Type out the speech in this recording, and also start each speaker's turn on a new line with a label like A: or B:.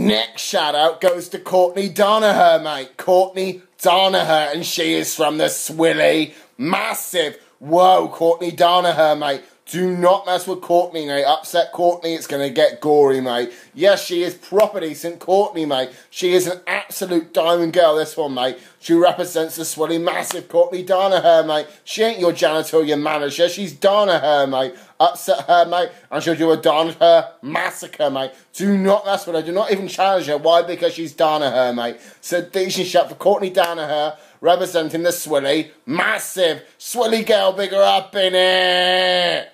A: Next shout out goes to Courtney Danaher, mate. Courtney Danaher, and she is from the Swilly. Massive. Whoa, Courtney Danaher, mate. Do not mess with Courtney, mate. Upset Courtney, it's going to get gory, mate. Yes, she is proper decent Courtney, mate. She is an absolute diamond girl, this one, mate. She represents the Swilly massive Courtney Danaher, mate. She ain't your janitor, your manager. She's Danaher, mate. Upset her, mate, and she'll do a Danaher massacre, mate. Do not mess with her. Do not even challenge her. Why? Because she's Danaher, mate. So decent shot for Courtney Danaher representing the Swilly. Massive Swilly girl, bigger up in it.